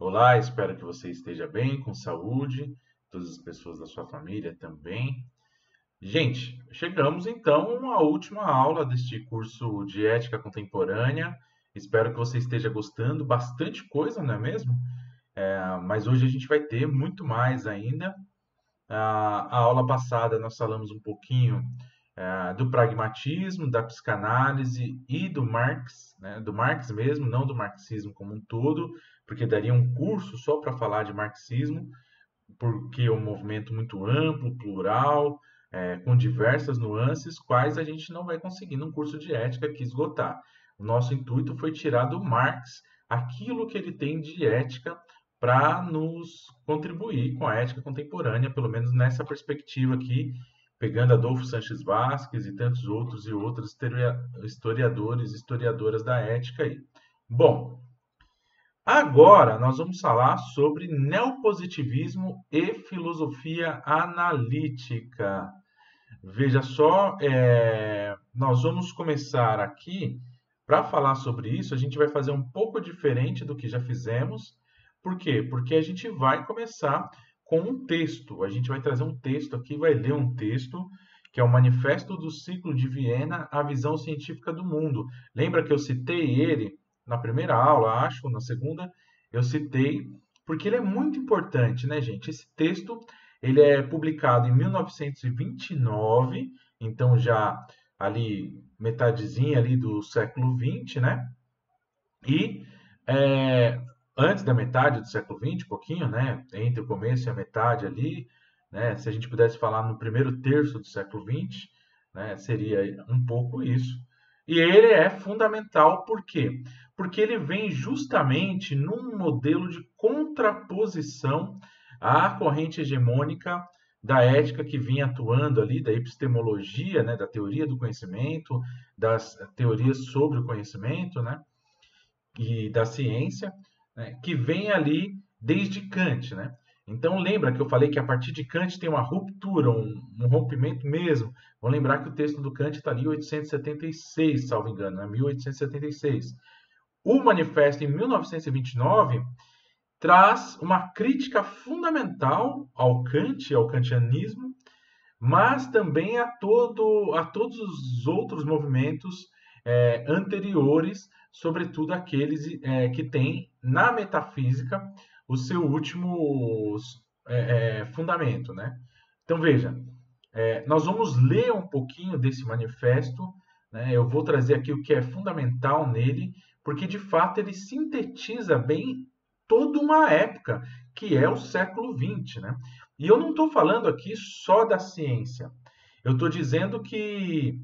Olá, espero que você esteja bem, com saúde, todas as pessoas da sua família também. Gente, chegamos então à última aula deste curso de Ética Contemporânea. Espero que você esteja gostando, bastante coisa, não é mesmo? É, mas hoje a gente vai ter muito mais ainda. A, a aula passada nós falamos um pouquinho é, do pragmatismo, da psicanálise e do Marx, né, do Marx mesmo, não do marxismo como um todo, porque daria um curso só para falar de marxismo, porque é um movimento muito amplo, plural, é, com diversas nuances, quais a gente não vai conseguir num curso de ética aqui esgotar. O nosso intuito foi tirar do Marx aquilo que ele tem de ética para nos contribuir com a ética contemporânea, pelo menos nessa perspectiva aqui, pegando Adolfo Sanches Vasquez e tantos outros e outros historiadores e historiadoras da ética aí. Bom, agora nós vamos falar sobre neopositivismo e filosofia analítica. Veja só, é, nós vamos começar aqui para falar sobre isso. A gente vai fazer um pouco diferente do que já fizemos por quê? Porque a gente vai começar com um texto. A gente vai trazer um texto aqui, vai ler um texto que é o Manifesto do Ciclo de Viena, a visão científica do mundo. Lembra que eu citei ele na primeira aula, acho, na segunda, eu citei porque ele é muito importante, né, gente? Esse texto, ele é publicado em 1929, então já ali metadezinha ali do século 20, né? E é, antes da metade do século XX, pouquinho, né? Entre o começo e a metade ali, né? Se a gente pudesse falar no primeiro terço do século XX, né? Seria um pouco isso. E ele é fundamental por quê? Porque ele vem justamente num modelo de contraposição à corrente hegemônica da ética que vinha atuando ali, da epistemologia, né, da teoria do conhecimento, das teorias sobre o conhecimento, né, e da ciência, né, que vem ali desde Kant, né? Então lembra que eu falei que a partir de Kant tem uma ruptura, um, um rompimento mesmo. Vamos lembrar que o texto do Kant está ali em 1876, salvo engano, né? 1876. O manifesto em 1929 traz uma crítica fundamental ao Kant, ao kantianismo, mas também a, todo, a todos os outros movimentos é, anteriores sobretudo aqueles é, que têm na metafísica o seu último é, é, fundamento, né? Então veja, é, nós vamos ler um pouquinho desse manifesto, né? Eu vou trazer aqui o que é fundamental nele, porque de fato ele sintetiza bem toda uma época que é o século XX, né? E eu não estou falando aqui só da ciência. Eu estou dizendo que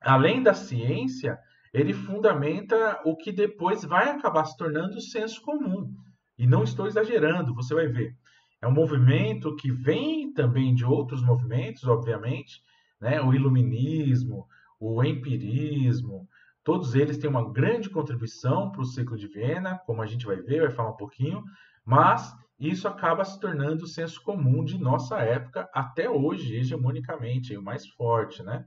além da ciência, ele fundamenta o que depois vai acabar se tornando o senso comum. E não estou exagerando, você vai ver. É um movimento que vem também de outros movimentos, obviamente, né? o iluminismo, o empirismo, todos eles têm uma grande contribuição para o ciclo de Viena, como a gente vai ver, vai falar um pouquinho, mas isso acaba se tornando o senso comum de nossa época até hoje, hegemonicamente, o mais forte, né?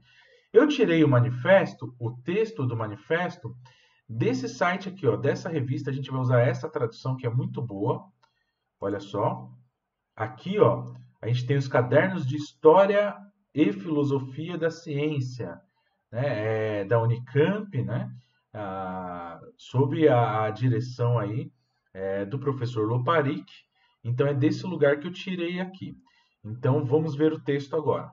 Eu tirei o manifesto, o texto do manifesto, desse site aqui, ó, dessa revista. A gente vai usar essa tradução que é muito boa. Olha só. Aqui, ó, a gente tem os cadernos de História e Filosofia da Ciência, né, é, da Unicamp, né, a, sob a, a, direção aí é, do professor Loparic. Então, é desse lugar que eu tirei aqui. Então, vamos ver o texto agora.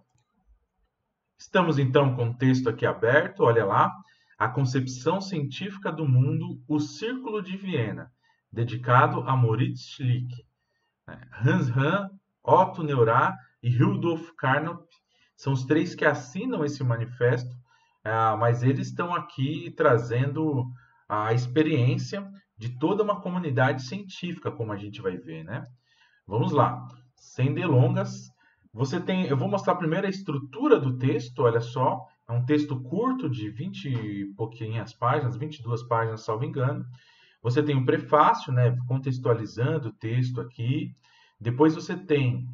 Estamos então com o texto aqui aberto, olha lá. A concepção científica do mundo, o Círculo de Viena, dedicado a Moritz Schlick. É, Hans Hahn, Otto Neurath e Rudolf Carnap são os três que assinam esse manifesto, é, mas eles estão aqui trazendo a experiência de toda uma comunidade científica, como a gente vai ver, né? Vamos lá, sem delongas, você tem, eu vou mostrar primeiro a estrutura do texto, olha só, é um texto curto de 20 e pouquinhas páginas, 22 páginas, salvo engano. Você tem um prefácio, né, contextualizando o texto aqui. Depois você tem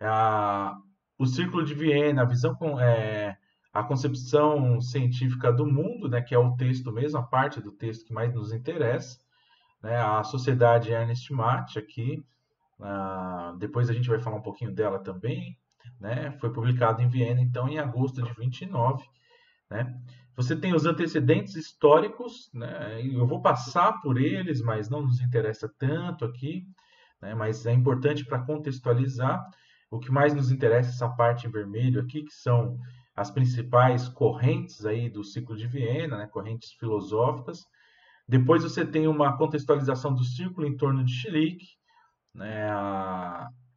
a, o Círculo de Viena, a visão com é, a concepção científica do mundo, né, que é o texto mesmo, a parte do texto que mais nos interessa. né, a Sociedade Ernest Mach aqui, uh, depois a gente vai falar um pouquinho dela também, né, foi publicado em Viena, então, em agosto de 29, né, você tem os antecedentes históricos, né, eu vou passar por eles, mas não nos interessa tanto aqui, né, mas é importante para contextualizar, o que mais nos interessa é essa parte em vermelho aqui, que são as principais correntes aí do ciclo de Viena, né, correntes filosóficas. Depois você tem uma contextualização do círculo em torno de Schlick, né,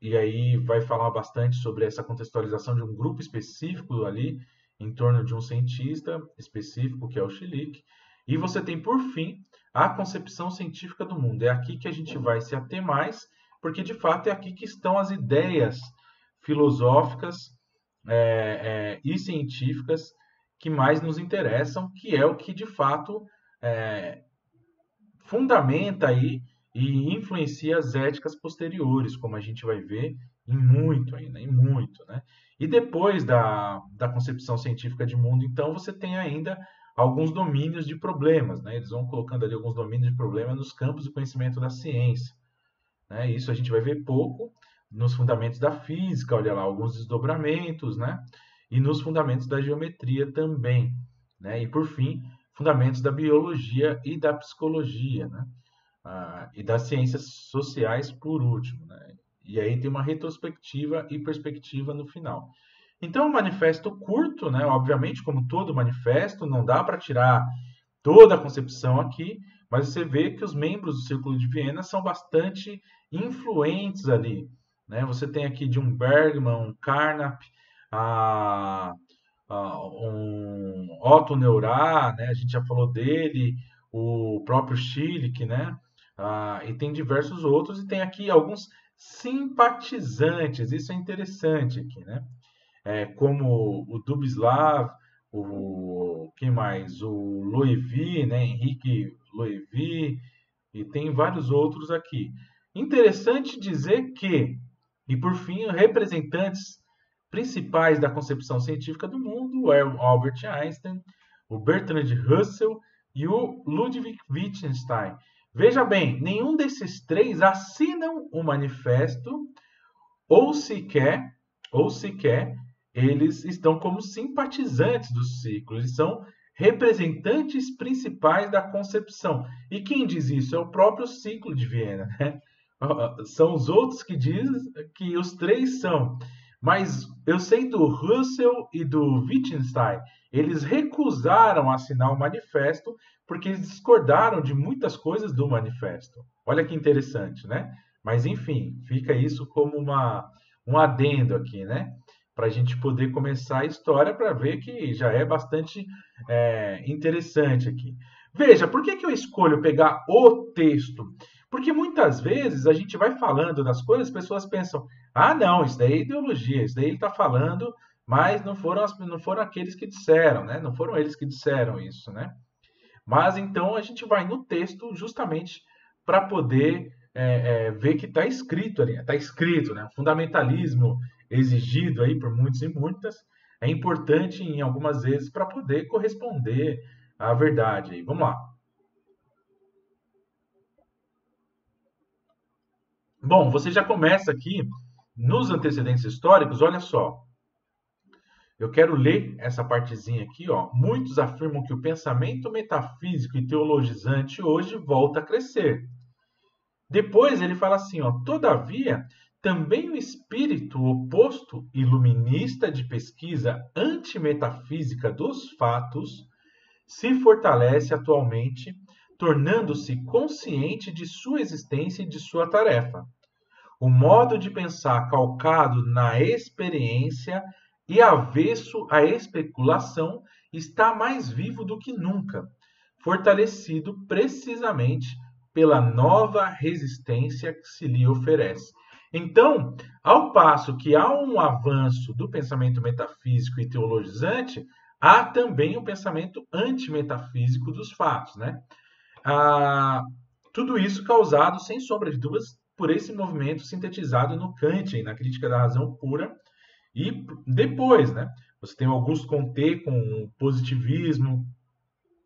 e aí vai falar bastante sobre essa contextualização de um grupo específico ali, em torno de um cientista específico, que é o Schlick. E você tem, por fim, a concepção científica do mundo. É aqui que a gente vai se ater mais, porque de fato é aqui que estão as ideias filosóficas é, é, e científicas que mais nos interessam, que é o que de fato é, fundamenta aí e influencia as éticas posteriores, como a gente vai ver em muito ainda, em muito, né? E depois da, da concepção científica de mundo, então, você tem ainda alguns domínios de problemas, né? Eles vão colocando ali alguns domínios de problema nos campos do conhecimento da ciência. Né? Isso a gente vai ver pouco, nos fundamentos da física, olha lá, alguns desdobramentos, né? E nos fundamentos da geometria também, né? E por fim, fundamentos da biologia e da psicologia, né? Ah, e das ciências sociais por último, né? E aí tem uma retrospectiva e perspectiva no final. Então, um manifesto curto, né? Obviamente, como todo manifesto, não dá para tirar toda a concepção aqui, mas você vê que os membros do Círculo de Viena são bastante influentes ali, né? Você tem aqui de um Bergman, um Carnap, a, a, um Otto Neurá, né? a gente já falou dele, o próprio Schillich, né? Ah, e tem diversos outros, e tem aqui alguns simpatizantes, isso é interessante aqui, né? É, como o Dubislav, o quem mais? O Loevi, né? Henrique Loevi, e tem vários outros aqui. Interessante dizer que e, por fim, representantes principais da concepção científica do mundo, o Albert Einstein, o Bertrand Russell e o Ludwig Wittgenstein. Veja bem, nenhum desses três assinam o manifesto ou sequer, ou sequer eles estão como simpatizantes do ciclo, eles são representantes principais da concepção. E quem diz isso é o próprio ciclo de Viena, né? São os outros que dizem que os três são. Mas eu sei do Russell e do Wittgenstein. Eles recusaram assinar o manifesto porque eles discordaram de muitas coisas do manifesto. Olha que interessante, né? Mas enfim, fica isso como uma, um adendo aqui, né? Para a gente poder começar a história para ver que já é bastante é, interessante aqui. Veja, por que, que eu escolho pegar o texto? Porque muitas vezes a gente vai falando das coisas, as pessoas pensam: ah, não, isso daí é ideologia, isso daí ele está falando, mas não foram, as, não foram aqueles que disseram, né? Não foram eles que disseram isso, né? Mas então a gente vai no texto justamente para poder é, é, ver que está escrito ali, está escrito, né? O fundamentalismo exigido aí por muitos e muitas é importante em algumas vezes para poder corresponder à verdade. Vamos lá. Bom, você já começa aqui nos antecedentes históricos, olha só. Eu quero ler essa partezinha aqui, ó. Muitos afirmam que o pensamento metafísico e teologizante hoje volta a crescer. Depois ele fala assim, ó, todavia, também o espírito oposto iluminista de pesquisa antimetafísica dos fatos se fortalece atualmente tornando-se consciente de sua existência e de sua tarefa. O modo de pensar calcado na experiência e avesso à especulação está mais vivo do que nunca, fortalecido precisamente pela nova resistência que se lhe oferece. Então, ao passo que há um avanço do pensamento metafísico e teologizante, há também o pensamento antimetafísico dos fatos, né? Ah, tudo isso causado, sem sombra de dúvidas, por esse movimento sintetizado no Kant, na crítica da razão pura. E depois, né, você tem Augusto Comte com o positivismo,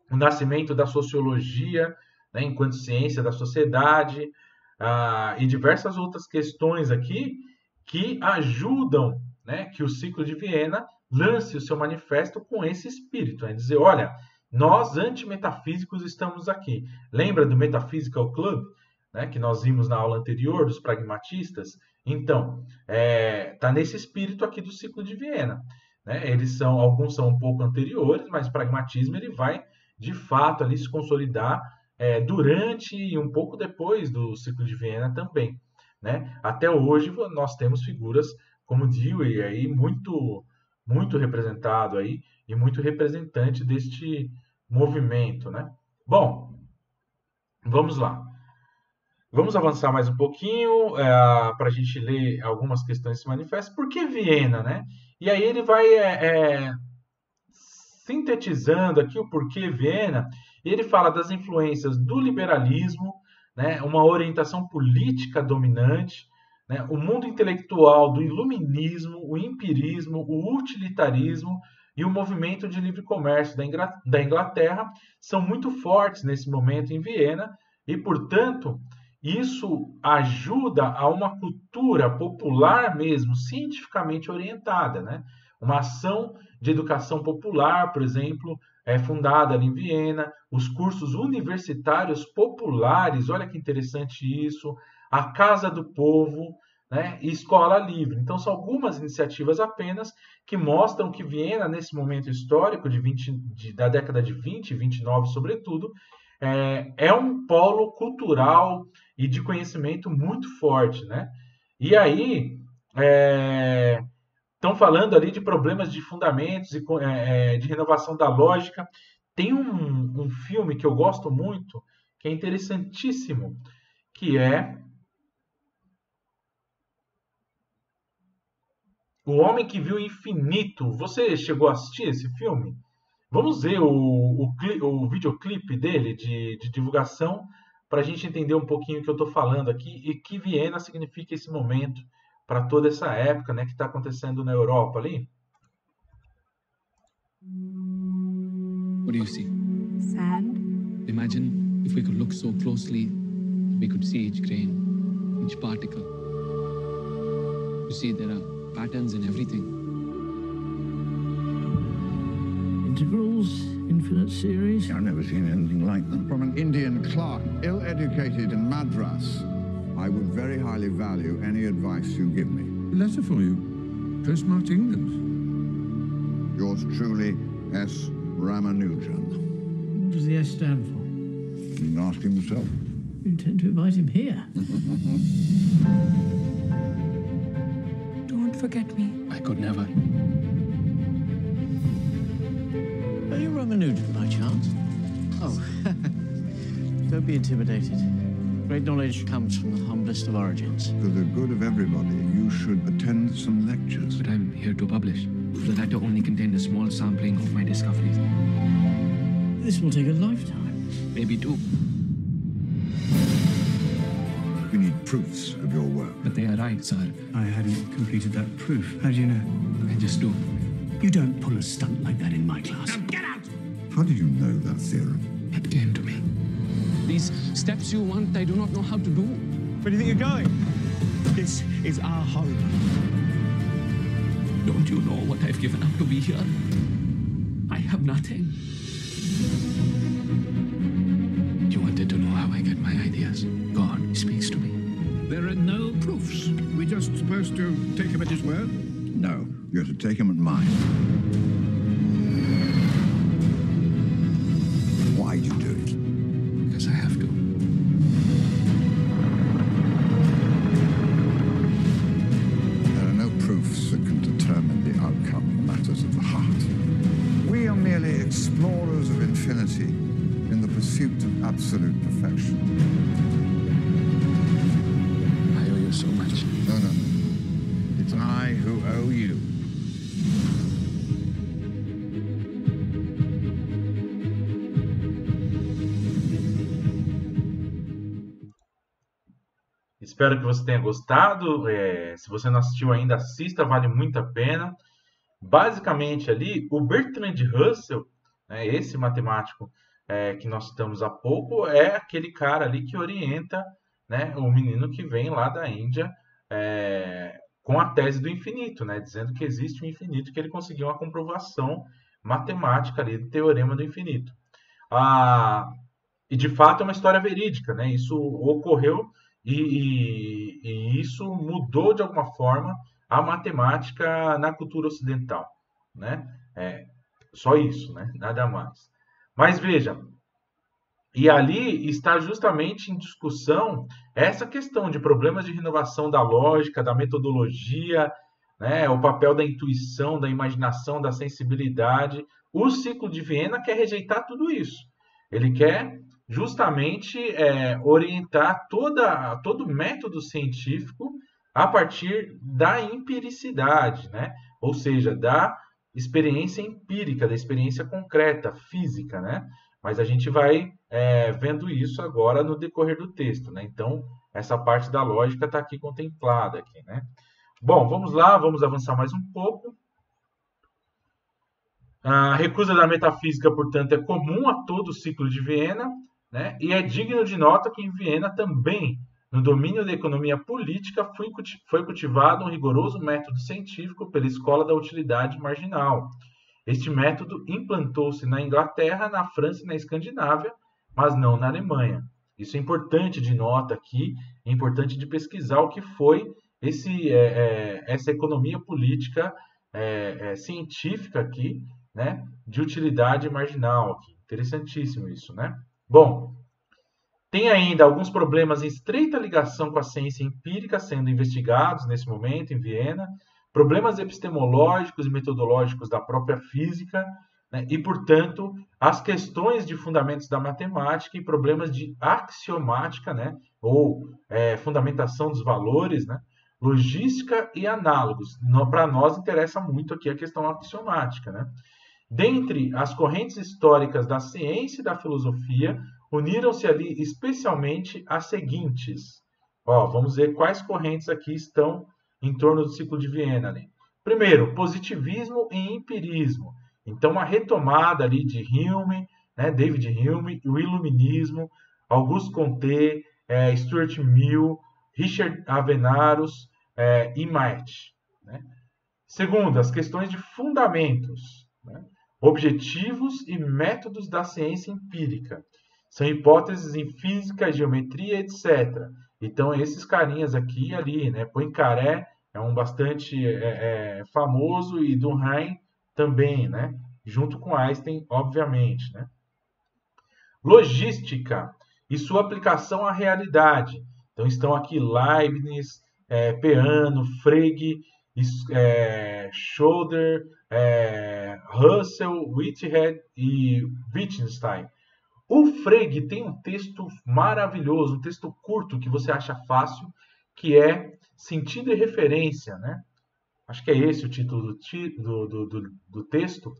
o nascimento da sociologia né, enquanto ciência da sociedade, ah, e diversas outras questões aqui que ajudam né, que o ciclo de Viena lance o seu manifesto com esse espírito, é dizer, olha, nós antimetafísicos estamos aqui. Lembra do Metaphysical Club, né, que nós vimos na aula anterior dos pragmatistas? Então, está é, tá nesse espírito aqui do ciclo de Viena. Né? Eles são, alguns são um pouco anteriores, mas o pragmatismo ele vai de fato ali se consolidar é, durante e um pouco depois do ciclo de Viena também. Né? Até hoje nós temos figuras como Dewey aí muito muito representado aí e muito representante deste movimento, né? Bom, vamos lá. Vamos avançar mais um pouquinho é, para a gente ler algumas questões desse manifesto. Por que Viena, né? E aí ele vai é, é, sintetizando aqui o porquê Viena. Ele fala das influências do liberalismo, né? Uma orientação política dominante, né? o mundo intelectual do iluminismo, o empirismo, o utilitarismo e o movimento de livre comércio da Inglaterra são muito fortes nesse momento em Viena e, portanto, isso ajuda a uma cultura popular mesmo, cientificamente orientada, né? Uma ação de educação popular, por exemplo, é fundada em Viena, os cursos universitários populares, olha que interessante isso, a Casa do Povo, né, e Escola Livre. Então, são algumas iniciativas apenas que mostram que Viena, nesse momento histórico de 20, de, da década de 20 e 29, sobretudo, é, é um polo cultural e de conhecimento muito forte, né? E aí estão é, falando ali de problemas de fundamentos e é, é, de renovação da lógica. Tem um, um filme que eu gosto muito, que é interessantíssimo, que é O Homem que Viu o Infinito. Você chegou a assistir esse filme? Vamos ver o, o, o videoclipe dele de, de divulgação para a gente entender um pouquinho o que eu estou falando aqui e que Viena significa esse momento para toda essa época né, que está acontecendo na Europa ali. What do you see? Sand. Imagine if we could look so closely, we could see each grain, each particle. You see, there are patterns in everything. Integrals, infinite series. I've never seen anything like them. From an Indian clerk, ill-educated in Madras, I would very highly value any advice you give me. letter for you. Postmarked England. Yours truly, S. Ramanujan. What does the S stand for? You can ask him yourself. You intend to invite him here? Don't forget me. I could never. Are you by chance? Oh, don't be intimidated. Great knowledge comes from the humblest of origins. For the good of everybody, you should attend some lectures. But I'm here to publish. The letter only contained a small sampling of my discoveries. This will take a lifetime. Maybe two. We need proofs of your work. But they are right, sir. I hadn't completed that proof. How do you know? I just do. You don't pull a stunt like that in my class. How did you know that theorem? It came to me. These steps you want, I do not know how to do. Where do you think you're going? This is our home. Don't you know what I've given up to be here? I have nothing. You wanted to know how I get my ideas. God speaks to me. There are no proofs. We're just supposed to take him at his word. No, you're to take him at mine. Pursuit of absolute perfection. I owe you so much. No, no, no. It's I who owe you. Espero que você tenha gostado. É, se você não assistiu ainda, assista, vale muito a pena. Basicamente ali, o Bertrand Russell, né, esse matemático é, que nós citamos há pouco é aquele cara ali que orienta né, o menino que vem lá da Índia é, com a tese do infinito, né, dizendo que existe um infinito, que ele conseguiu uma comprovação matemática ali do teorema do infinito. Ah, e de fato é uma história verídica, né? Isso ocorreu e, e, e isso mudou de alguma forma a matemática na cultura ocidental, né? É, só isso, né? Nada mais. Mas veja, e ali está justamente em discussão essa questão de problemas de renovação da lógica, da metodologia, né, o papel da intuição, da imaginação, da sensibilidade. O ciclo de Viena quer rejeitar tudo isso. Ele quer justamente é, orientar toda, todo método científico a partir da empiricidade, né? ou seja, da experiência empírica, da experiência concreta, física. Né? Mas a gente vai é, vendo isso agora no decorrer do texto. Né? Então, essa parte da lógica está aqui contemplada. Aqui, né? Bom, vamos lá, vamos avançar mais um pouco. A recusa da metafísica, portanto, é comum a todo o ciclo de Viena, né? e é digno de nota que em Viena também, no domínio da economia política, foi cultivado um rigoroso método científico pela Escola da Utilidade Marginal. Este método implantou-se na Inglaterra, na França e na Escandinávia, mas não na Alemanha. Isso é importante de nota aqui, é importante de pesquisar o que foi esse, é, é, essa economia política é, é, científica aqui, né, de utilidade marginal aqui. Interessantíssimo isso, né? Bom, tem ainda alguns problemas em estreita ligação com a ciência empírica sendo investigados nesse momento em Viena, problemas epistemológicos e metodológicos da própria física, né, e, portanto, as questões de fundamentos da matemática e problemas de axiomática, né, ou é, fundamentação dos valores, né, logística e análogos. Para nós interessa muito aqui a questão axiomática. Né? Dentre as correntes históricas da ciência e da filosofia, uniram-se ali especialmente as seguintes. Ó, vamos ver quais correntes aqui estão em torno do ciclo de Viena. Primeiro, positivismo e empirismo. Então, uma retomada ali de Hume, né, David Hume, o iluminismo, Auguste Comte, é, Stuart Mill, Richard Avenarus, é, e Marte. Né? Segundo, as questões de fundamentos, né? objetivos e métodos da ciência empírica. São hipóteses em física, geometria, etc. Então, esses carinhas aqui e ali, né? Poincaré é um bastante é, é, famoso e Durkheim também, né? Junto com Einstein, obviamente, né? Logística e sua aplicação à realidade. Então, estão aqui Leibniz, é, Peano, Frege, é, Schroeder, é, Russell, Whitehead e Wittgenstein. O Frege tem um texto maravilhoso, um texto curto que você acha fácil, que é Sentido e Referência, né? Acho que é esse o título do, do, do, do texto,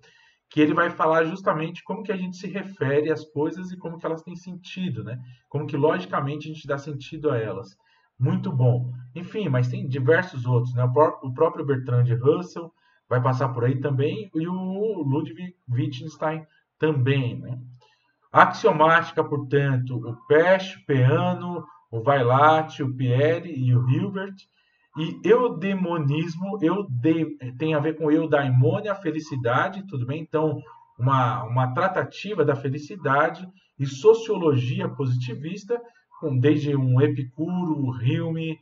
que ele vai falar justamente como que a gente se refere às coisas e como que elas têm sentido, né? Como que logicamente a gente dá sentido a elas muito bom. Enfim, mas tem diversos outros, né? O próprio Bertrand Russell vai passar por aí também e o Ludwig Wittgenstein também, né? Axiomática, portanto, o Pesch, o Peano, o Vailate, o Pierre e o Hilbert. E eudemonismo eude, tem a ver com eudaimonia, felicidade, tudo bem? Então, uma, uma tratativa da felicidade e sociologia positivista com, desde um Epicuro, Hume,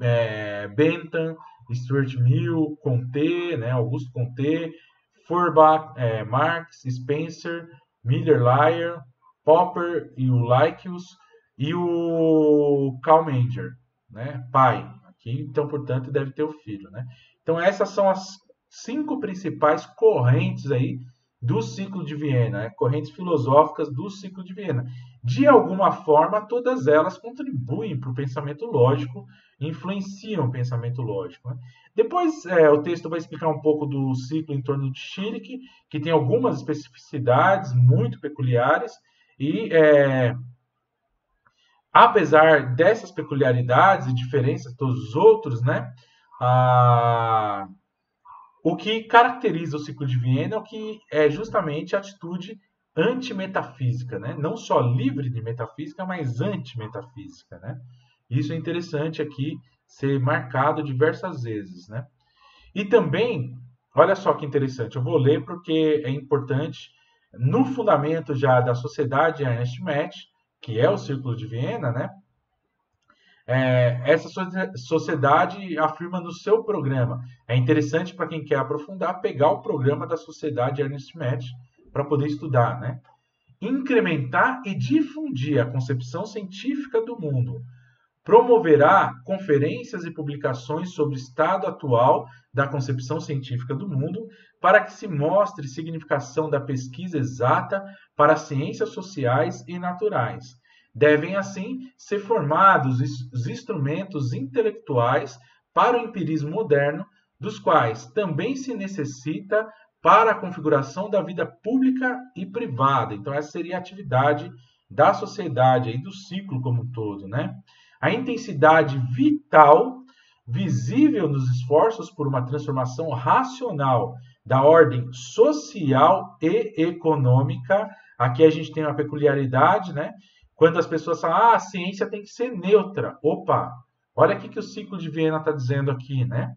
é, Bentham, Stuart Mill, Comte, né, Augusto Comte, Feuerbach, é, Marx, Spencer, Miller Lyer, Popper e o Lycius e o Karl Menger, né, pai. Aqui, então, portanto, deve ter o filho, né? Então, essas são as cinco principais correntes aí do ciclo de Viena, né? correntes filosóficas do ciclo de Viena de alguma forma, todas elas contribuem para o pensamento lógico, influenciam o pensamento lógico. Né? Depois, é, o texto vai explicar um pouco do ciclo em torno de Schirach, que tem algumas especificidades muito peculiares, e é, apesar dessas peculiaridades e diferenças dos outros, né, a, o que caracteriza o ciclo de Viena é o que é justamente a atitude antimetafísica, né? Não só livre de metafísica, mas antimetafísica, né? Isso é interessante aqui ser marcado diversas vezes, né? E também, olha só que interessante, eu vou ler porque é importante, no fundamento já da sociedade Ernst Metz, que é o Círculo de Viena, né? É, essa sociedade afirma no seu programa. É interessante para quem quer aprofundar pegar o programa da sociedade Ernst Metz para poder estudar, né? Incrementar e difundir a concepção científica do mundo. Promoverá conferências e publicações sobre o estado atual da concepção científica do mundo, para que se mostre significação da pesquisa exata para as ciências sociais e naturais Devem, assim, ser formados os instrumentos intelectuais para o empirismo moderno, dos quais também se necessita para a configuração da vida pública e privada. Então, essa seria a atividade da sociedade, aí, do ciclo como um todo. Né? A intensidade vital visível nos esforços por uma transformação racional da ordem social e econômica. Aqui a gente tem uma peculiaridade, né? Quando as pessoas falam, ah, a ciência tem que ser neutra. Opa, olha o que o ciclo de Viena está dizendo aqui, né?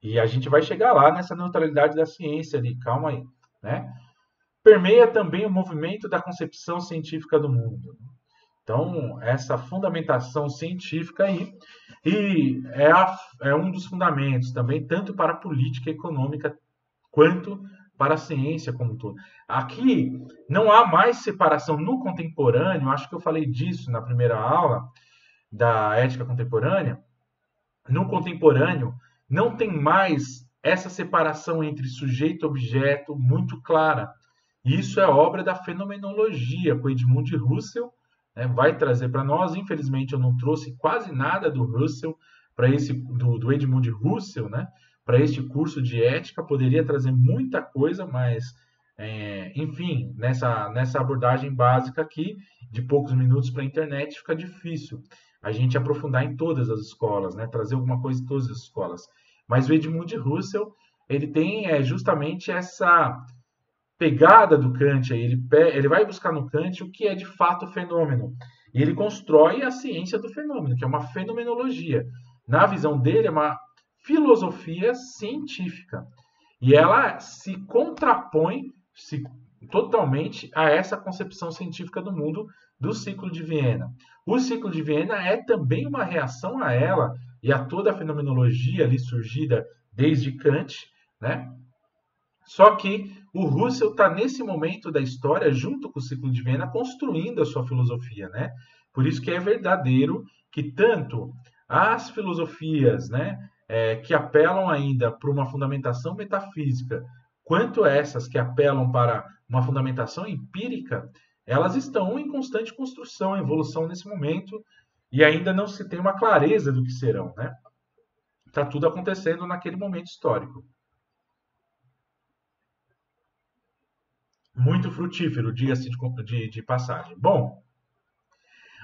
E a gente vai chegar lá nessa neutralidade da ciência ali, calma aí, né? Permeia também o movimento da concepção científica do mundo. Então, essa fundamentação científica aí, e é, a, é um dos fundamentos também, tanto para a política econômica quanto para a ciência como um todo. Aqui não há mais separação no contemporâneo, acho que eu falei disso na primeira aula da ética contemporânea. No contemporâneo não tem mais essa separação entre sujeito e objeto muito clara. Isso é obra da fenomenologia, com Edmund Russell né, vai trazer para nós. Infelizmente eu não trouxe quase nada do Russell para esse do, do Edmund Russell, né? para este curso de ética, poderia trazer muita coisa, mas, é, enfim, nessa, nessa abordagem básica aqui, de poucos minutos para a internet, fica difícil a gente aprofundar em todas as escolas, né? trazer alguma coisa em todas as escolas. Mas o Edmund Russell, ele tem é, justamente essa pegada do Kant, aí, ele, ele vai buscar no Kant o que é de fato fenômeno. E ele constrói a ciência do fenômeno, que é uma fenomenologia. Na visão dele, é uma filosofia científica. E ela se contrapõe se, totalmente a essa concepção científica do mundo do ciclo de Viena. O ciclo de Viena é também uma reação a ela e a toda a fenomenologia ali surgida desde Kant, né? Só que o Russell está nesse momento da história, junto com o ciclo de Viena, construindo a sua filosofia, né? Por isso que é verdadeiro que tanto as filosofias, né, é, que apelam ainda para uma fundamentação metafísica, quanto essas que apelam para uma fundamentação empírica, elas estão em constante construção, evolução nesse momento, e ainda não se tem uma clareza do que serão, né? Está tudo acontecendo naquele momento histórico. Muito frutífero, diga-se de, de, de passagem. Bom,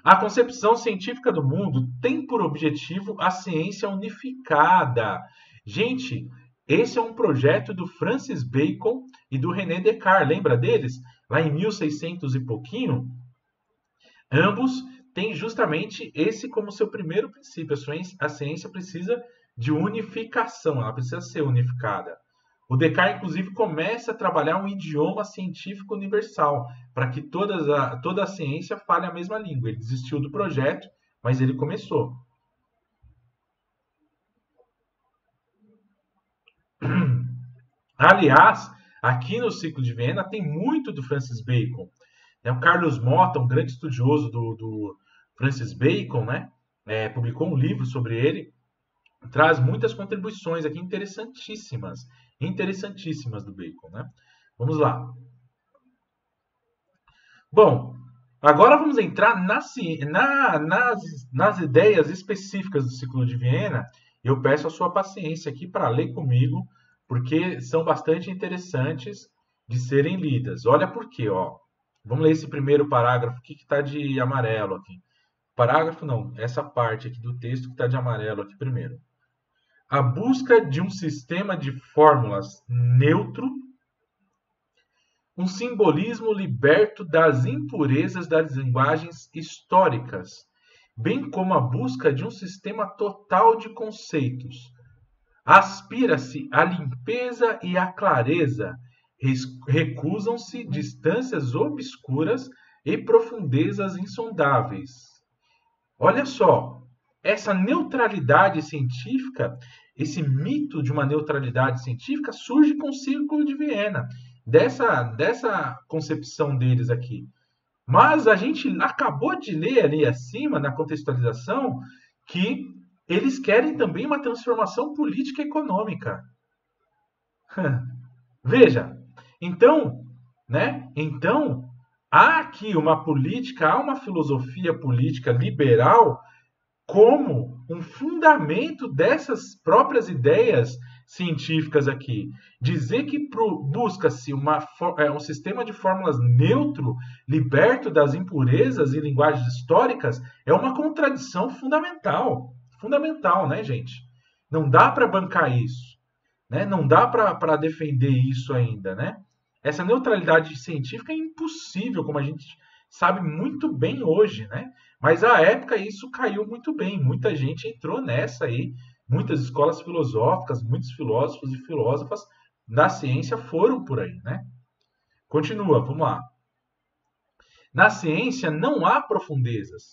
a concepção científica do mundo tem por objetivo a ciência unificada. Gente, esse é um projeto do Francis Bacon e do René Descartes, lembra deles? Lá em 1600 e pouquinho. Ambos têm justamente esse como seu primeiro princípio. A ciência precisa de unificação, ela precisa ser unificada. O Descartes, inclusive, começa a trabalhar um idioma científico universal, para que a, toda a ciência fale a mesma língua. Ele desistiu do projeto, mas ele começou. Aliás, aqui no ciclo de Viena tem muito do Francis Bacon. É, o Carlos Mota, um grande estudioso do, do Francis Bacon, né? É, publicou um livro sobre ele, traz muitas contribuições aqui interessantíssimas interessantíssimas do Bacon. Né? Vamos lá. Bom, agora vamos entrar na, na, nas, nas ideias específicas do ciclo de Viena. Eu peço a sua paciência aqui para ler comigo, porque são bastante interessantes de serem lidas. Olha por quê, ó. Vamos ler esse primeiro parágrafo que está de amarelo aqui. Parágrafo não, essa parte aqui do texto que está de amarelo aqui primeiro a busca de um sistema de fórmulas neutro um simbolismo liberto das impurezas das linguagens históricas, bem como a busca de um sistema total de conceitos. Aspira-se à limpeza e à clareza, recusam-se distâncias obscuras e profundezas insondáveis. Olha só, essa neutralidade científica, esse mito de uma neutralidade científica surge com o Círculo de Viena, dessa, dessa concepção deles aqui. Mas a gente acabou de ler ali acima, na contextualização, que eles querem também uma transformação política e econômica. Veja, então, né? Então, há aqui uma política, há uma filosofia política liberal como um fundamento dessas próprias ideias científicas aqui. Dizer que busca-se é, um sistema de fórmulas neutro, liberto das impurezas e linguagens históricas, é uma contradição fundamental. Fundamental, né, gente? Não dá para bancar isso. Né? Não dá para defender isso ainda, né? Essa neutralidade científica é impossível, como a gente sabe muito bem hoje, né? Mas à época isso caiu muito bem, muita gente entrou nessa aí, muitas escolas filosóficas, muitos filósofos e filósofas da ciência foram por aí, né? Continua, vamos lá. Na ciência não há profundezas.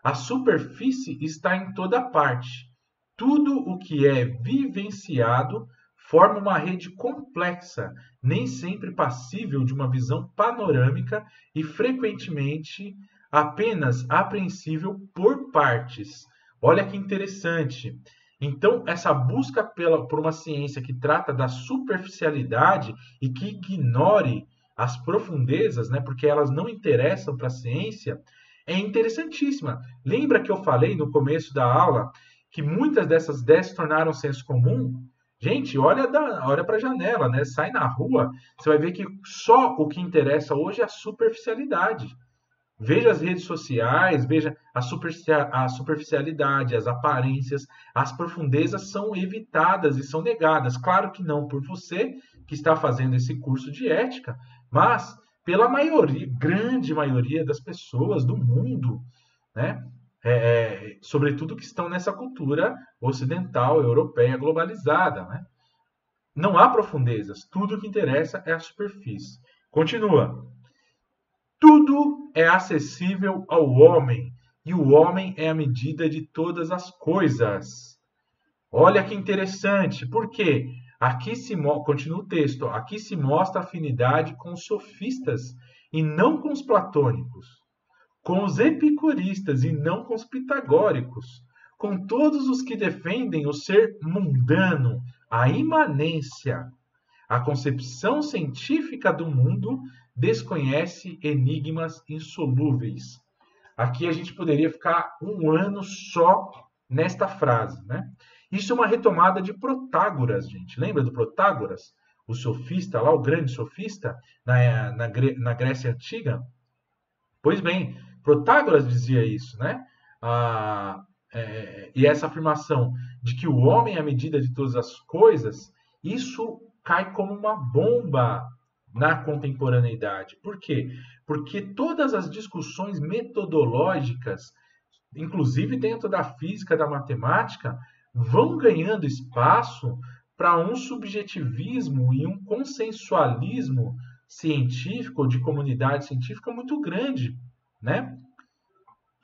A superfície está em toda parte. Tudo o que é vivenciado forma uma rede complexa, nem sempre passível de uma visão panorâmica e frequentemente apenas apreensível por partes. Olha que interessante. Então, essa busca pela, por uma ciência que trata da superficialidade e que ignore as profundezas, né, porque elas não interessam para a ciência, é interessantíssima. Lembra que eu falei no começo da aula que muitas dessas ideias se tornaram senso comum? Gente, olha, olha para a janela, né? Sai na rua, você vai ver que só o que interessa hoje é a superficialidade. Veja as redes sociais, veja a, superficialidade, as aparências, as profundezas são evitadas e são negadas. Claro que não por você que está fazendo esse curso de ética, mas pela maioria, grande maioria das pessoas do mundo, né? é, é, sobretudo que estão nessa cultura ocidental, europeia, globalizada. Né? Não há profundezas, tudo o que interessa é a superfície. Continua. Tudo é acessível ao homem, e o homem é a medida de todas as coisas. Olha que interessante, por quê? Aqui se continua o texto, aqui se mostra afinidade com os sofistas e não com os platônicos com os epicuristas e não com os pitagóricos, com todos os que defendem o ser mundano, a imanência. A concepção científica do mundo desconhece enigmas insolúveis. Aqui a gente poderia ficar um ano só nesta frase, né? Isso é uma retomada de Protágoras, gente. Lembra do Protágoras? O sofista lá, o grande sofista, na, na, na Grécia Antiga? Pois bem, Protágoras dizia isso, né? Ah, é, e essa afirmação de que o homem é a medida de todas as coisas, isso cai como uma bomba na contemporaneidade. Por quê? Porque todas as discussões metodológicas, inclusive dentro da física, da matemática, vão ganhando espaço para um subjetivismo e um consensualismo científico, de comunidade científica muito grande né?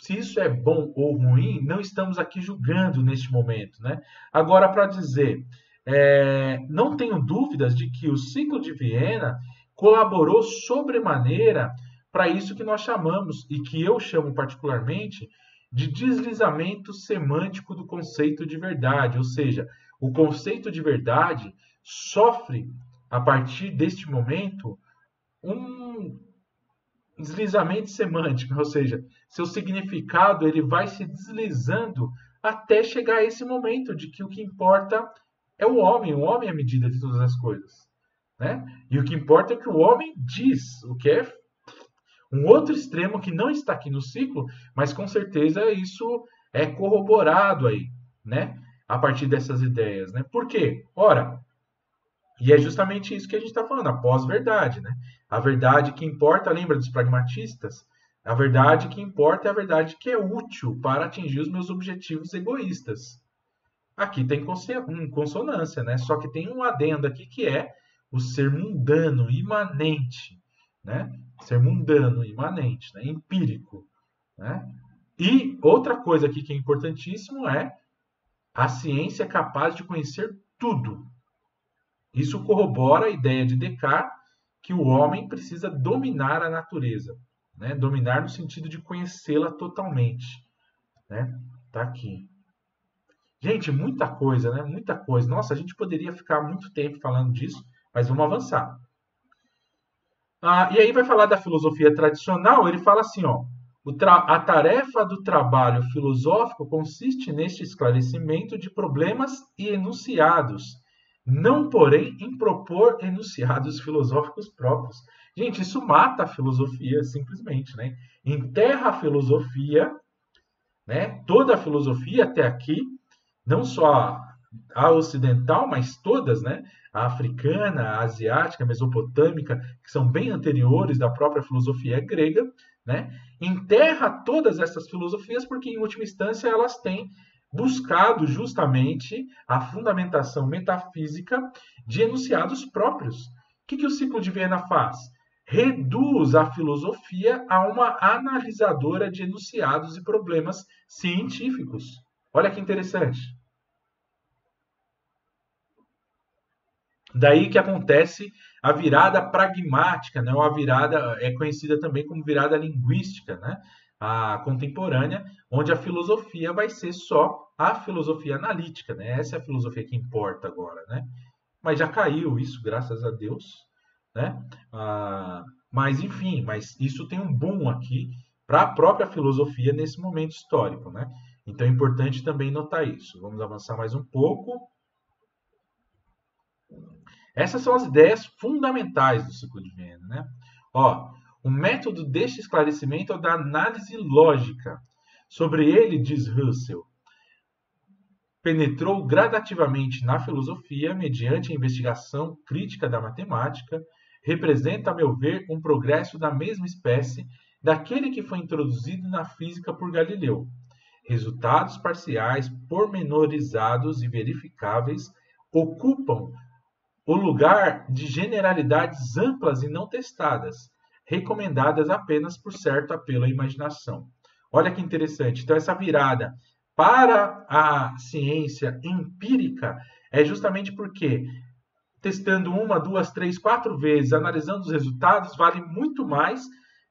Se isso é bom ou ruim, não estamos aqui julgando neste momento, né? Agora, para dizer, é, não tenho dúvidas de que o ciclo de Viena colaborou sobremaneira para isso que nós chamamos, e que eu chamo particularmente, de deslizamento semântico do conceito de verdade, ou seja, o conceito de verdade sofre, a partir deste momento, um deslizamento semântico, ou seja, seu significado ele vai se deslizando até chegar a esse momento de que o que importa é o homem, o homem é a medida de todas as coisas, né? E o que importa é que o homem diz, o que é um outro extremo que não está aqui no ciclo, mas com certeza isso é corroborado aí, né? A partir dessas ideias, né? Por quê? Ora, e é justamente isso que a gente está falando, a pós-verdade, né? A verdade que importa, lembra dos pragmatistas? A verdade que importa é a verdade que é útil para atingir os meus objetivos egoístas. Aqui tem consonância, né? Só que tem um adendo aqui que é o ser mundano, imanente, né? Ser mundano, imanente, né? empírico, né? E outra coisa aqui que é importantíssimo é a ciência é capaz de conhecer tudo. Isso corrobora a ideia de Descartes que o homem precisa dominar a natureza, né? Dominar no sentido de conhecê-la totalmente, né? Tá aqui. Gente, muita coisa, né? Muita coisa. Nossa, a gente poderia ficar muito tempo falando disso, mas vamos avançar. Ah, e aí vai falar da filosofia tradicional. Ele fala assim, ó. A tarefa do trabalho filosófico consiste neste esclarecimento de problemas e enunciados, não, porém, em propor enunciados filosóficos próprios. Gente, isso mata a filosofia, simplesmente, né? Enterra a filosofia, né? Toda a filosofia até aqui, não só a ocidental, mas todas, né? A africana, a asiática, a mesopotâmica, que são bem anteriores da própria filosofia grega, né? Enterra todas essas filosofias porque, em última instância, elas têm buscado justamente a fundamentação metafísica de enunciados próprios. O que, que o ciclo de Viena faz? Reduz a filosofia a uma analisadora de enunciados e problemas científicos. Olha que interessante. Daí que acontece a virada pragmática, né? ou a virada é conhecida também como virada linguística, né? a contemporânea, onde a filosofia vai ser só a filosofia analítica, né? Essa é a filosofia que importa agora, né? Mas já caiu isso, graças a Deus, né? Ah, mas enfim, mas isso tem um boom aqui para a própria filosofia nesse momento histórico, né? Então é importante também notar isso. Vamos avançar mais um pouco. Essas são as ideias fundamentais do ciclo de Viena, né? Ó, o método deste esclarecimento é o da análise lógica. Sobre ele, diz Russell, penetrou gradativamente na filosofia mediante a investigação crítica da matemática, representa, a meu ver, um progresso da mesma espécie daquele que foi introduzido na física por Galileu. Resultados parciais, pormenorizados e verificáveis ocupam o lugar de generalidades amplas e não testadas, recomendadas apenas por certo apelo à imaginação. Olha que interessante. Então, essa virada para a ciência empírica é justamente porque testando uma, duas, três, quatro vezes, analisando os resultados, vale muito mais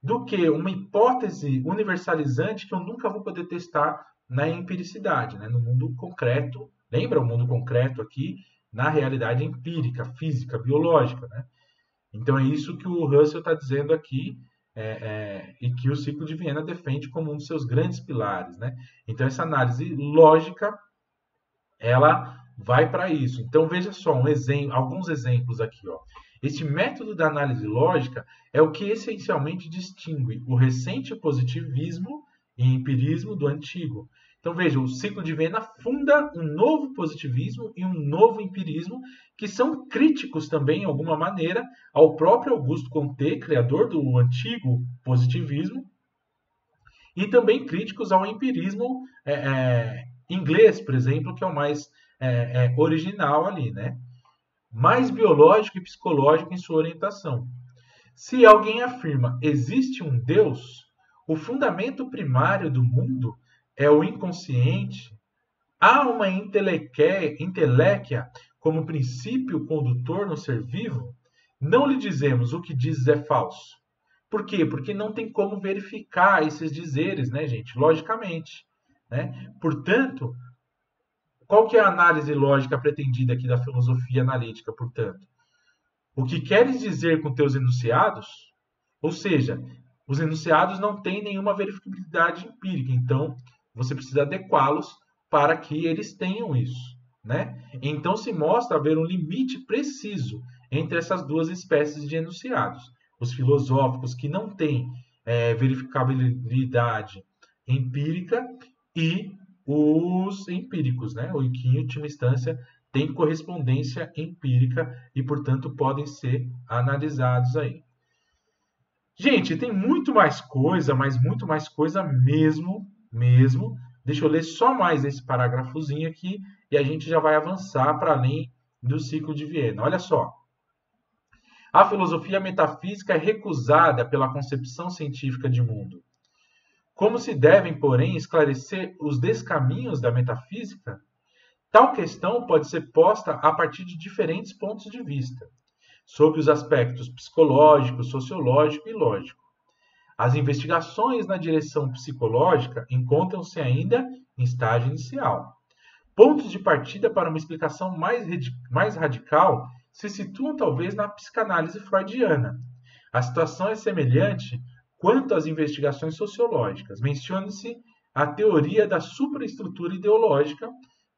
do que uma hipótese universalizante que eu nunca vou poder testar na empiricidade, né? no mundo concreto. Lembra o mundo concreto aqui? Na realidade empírica, física, biológica. Né? Então é isso que o Russell está dizendo aqui é, é, e que o ciclo de Viena defende como um dos seus grandes pilares. Né? Então essa análise lógica ela vai para isso. Então veja só um exemplo, alguns exemplos aqui. Ó. Este método da análise lógica é o que essencialmente distingue o recente positivismo e empirismo do antigo. Então veja, o ciclo de Viena funda um novo positivismo e um novo empirismo que são críticos também, em alguma maneira, ao próprio Augusto Comte, criador do antigo positivismo, e também críticos ao empirismo é, é, inglês, por exemplo, que é o mais é, é original ali, né? Mais biológico e psicológico em sua orientação. Se alguém afirma existe um Deus, o fundamento primário do mundo é o inconsciente, há uma inteléquia como princípio condutor no ser vivo, não lhe dizemos o que dizes é falso. Por quê? Porque não tem como verificar esses dizeres, né, gente? Logicamente. Né? Portanto, qual que é a análise lógica pretendida aqui da filosofia analítica, portanto? O que queres dizer com teus enunciados? Ou seja, os enunciados não têm nenhuma verificabilidade empírica, então você precisa adequá-los para que eles tenham isso. Né? Então se mostra haver um limite preciso entre essas duas espécies de enunciados. Os filosóficos que não têm é, verificabilidade empírica e os empíricos, né? o que em última instância tem correspondência empírica e, portanto, podem ser analisados aí. Gente, tem muito mais coisa, mas muito mais coisa mesmo, mesmo. Deixa eu ler só mais esse parágrafozinho aqui e a gente já vai avançar para além do ciclo de Viena. Olha só. A filosofia metafísica é recusada pela concepção científica de mundo. Como se devem, porém, esclarecer os descaminhos da metafísica? Tal questão pode ser posta a partir de diferentes pontos de vista sobre os aspectos psicológico, sociológico e lógico. As investigações na direção psicológica encontram-se ainda em estágio inicial. Pontos de partida para uma explicação mais, mais radical se situam talvez na psicanálise freudiana. A situação é semelhante quanto às investigações sociológicas. Menciona-se a teoria da superestrutura ideológica.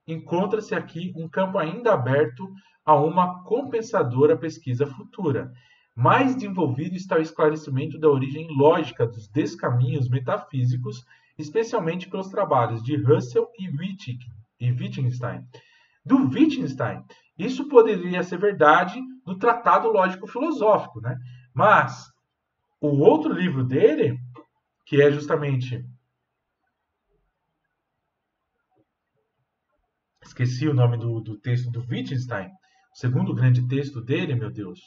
Encontra-se aqui um campo ainda aberto a uma compensadora pesquisa futura. Mais desenvolvido está o esclarecimento da origem lógica dos descaminhos metafísicos, especialmente pelos trabalhos de Russell e, Wittgenstein. Do Wittgenstein, isso poderia ser verdade no Tratado Lógico-Filosófico, né? mas o outro livro dele, que é justamente esqueci o nome do, do texto do Wittgenstein, o segundo grande texto dele, meu Deus.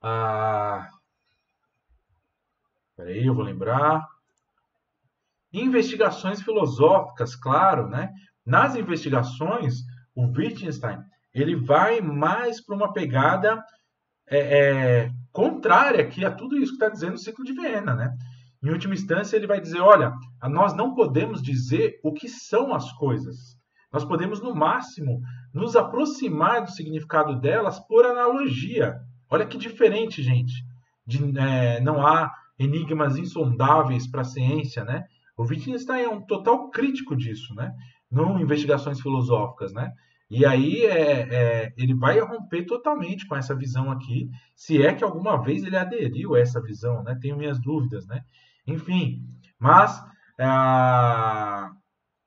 Ah, peraí, eu vou lembrar. Investigações filosóficas, claro, né? Nas investigações, o Wittgenstein ele vai mais para uma pegada é, é, contrária aqui a tudo isso que está dizendo o ciclo de Viena, né? Em última instância, ele vai dizer: olha, nós não podemos dizer o que são as coisas. Nós podemos, no máximo, nos aproximar do significado delas por analogia. Olha que diferente, gente. De, é, não há enigmas insondáveis para a ciência, né? O Wittgenstein é um total crítico disso, né? Não investigações filosóficas, né? E aí é, é, ele vai romper totalmente com essa visão aqui, se é que alguma vez ele aderiu a essa visão, né? Tenho minhas dúvidas, né? Enfim, mas é,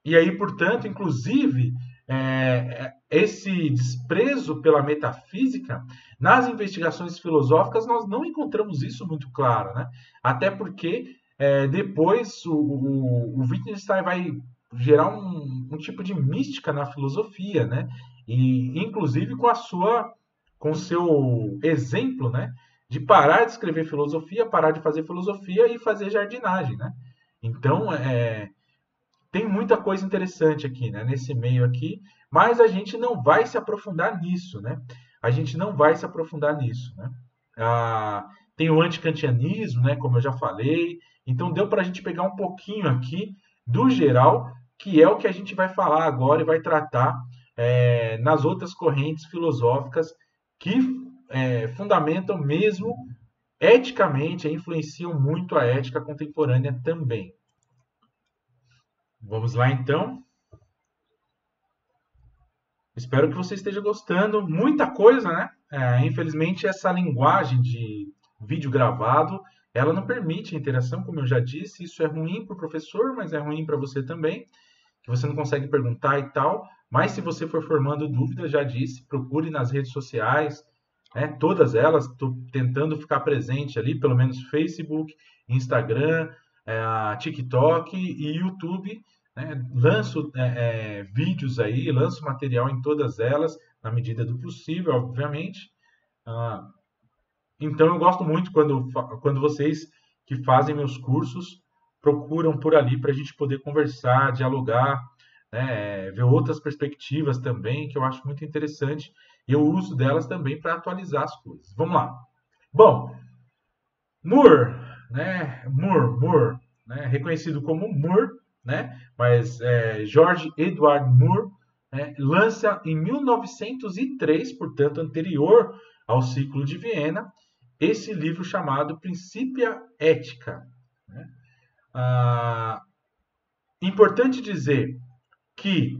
e aí, portanto, inclusive, é, esse desprezo pela metafísica, nas investigações filosóficas, nós não encontramos isso muito claro, né? Até porque é, depois o, o, o, Wittgenstein vai gerar um, um, tipo de mística na filosofia, né? E, inclusive, com a sua, com o seu exemplo, né? De parar de escrever filosofia, parar de fazer filosofia e fazer jardinagem, né? Então, é, tem muita coisa interessante aqui, né, nesse meio aqui, mas a gente não vai se aprofundar nisso, né? A gente não vai se aprofundar nisso, né? Ah, tem o anticantianismo, né, como eu já falei. Então deu para a gente pegar um pouquinho aqui do geral, que é o que a gente vai falar agora e vai tratar é, nas outras correntes filosóficas que é, fundamentam mesmo eticamente, influenciam muito a ética contemporânea também. Vamos lá então. Espero que você esteja gostando. Muita coisa, né? É, infelizmente, essa linguagem de vídeo gravado, ela não permite interação, como eu já disse. Isso é ruim para o professor, mas é ruim para você também, que você não consegue perguntar e tal. Mas se você for formando dúvidas, já disse, procure nas redes sociais, né? todas elas. Estou tentando ficar presente ali, pelo menos Facebook, Instagram, é, TikTok e YouTube. Né? Lanço é, é, vídeos aí, lanço material em todas elas, na medida do possível, obviamente. Ah, então eu gosto muito quando, quando vocês que fazem meus cursos procuram por ali para a gente poder conversar, dialogar, né? ver outras perspectivas também, que eu acho muito interessante. E eu uso delas também para atualizar as coisas. Vamos lá. Bom, Moore, né? Moore, Moore, né? reconhecido como Moore, né? mas é, George Edward Moore né? lança em 1903, portanto anterior ao ciclo de Viena, esse livro chamado Princípia Ética. Né? Ah, importante dizer que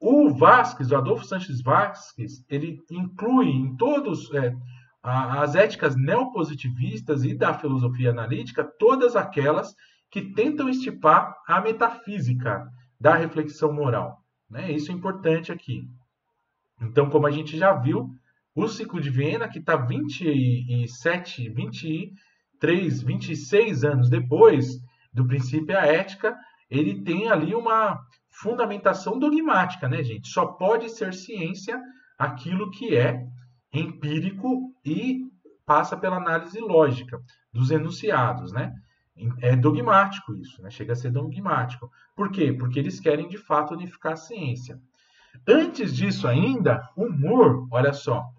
o Vasquez, o Adolfo Sanches Vasquez, ele inclui em todos é, as éticas neopositivistas e da filosofia analítica todas aquelas que tentam estipar a metafísica da reflexão moral. Né? Isso é importante aqui. Então, como a gente já viu, o ciclo de Viena, que está 27, 20, 23, 26 anos depois do princípio a ética, ele tem ali uma fundamentação dogmática, né, gente? Só pode ser ciência aquilo que é empírico e passa pela análise lógica dos enunciados, né? É dogmático isso, né? chega a ser dogmático. Por quê? Porque eles querem de fato unificar a ciência. Antes disso ainda, o Moore, olha só,